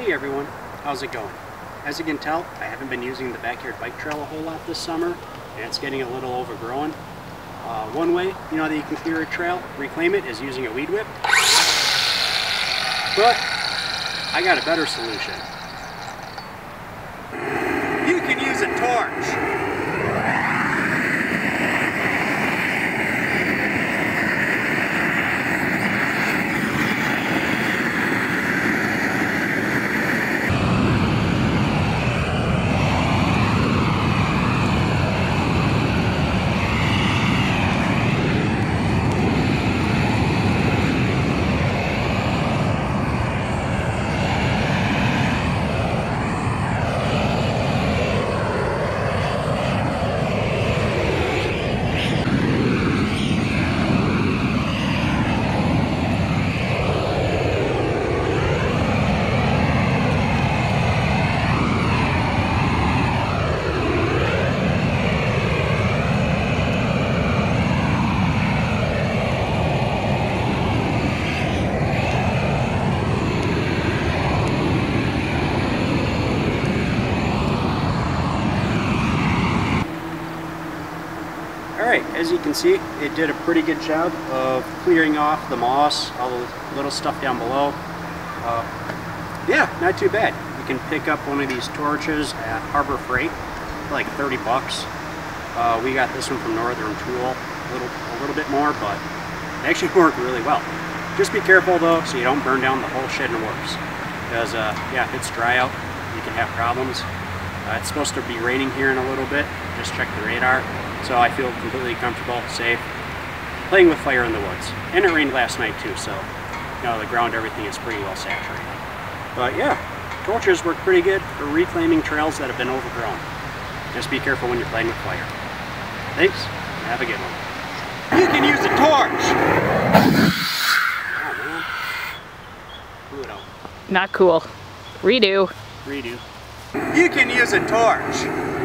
Hey everyone, how's it going? As you can tell, I haven't been using the backyard bike trail a whole lot this summer, and it's getting a little overgrown. Uh, one way, you know, that you can clear a trail, reclaim it, is using a weed whip. But, I got a better solution. You can use a torch! Alright, as you can see, it did a pretty good job of clearing off the moss, all the little stuff down below. Uh, yeah, not too bad. You can pick up one of these torches at Harbor Freight for like 30 bucks. Uh, we got this one from Northern Tool, a little, a little bit more, but it actually worked really well. Just be careful though, so you don't burn down the whole shed and works. Because, uh, yeah, if it's dry out, you can have problems. Uh, it's supposed to be raining here in a little bit. Just check the radar. So I feel completely comfortable, safe, playing with fire in the woods. And it rained last night too, so you know the ground, everything is pretty well saturated. But yeah, torches work pretty good for reclaiming trails that have been overgrown. Just be careful when you're playing with fire. Thanks. Have a good one. You can use a torch. Oh. Not cool. Redo. Redo. You can use a torch.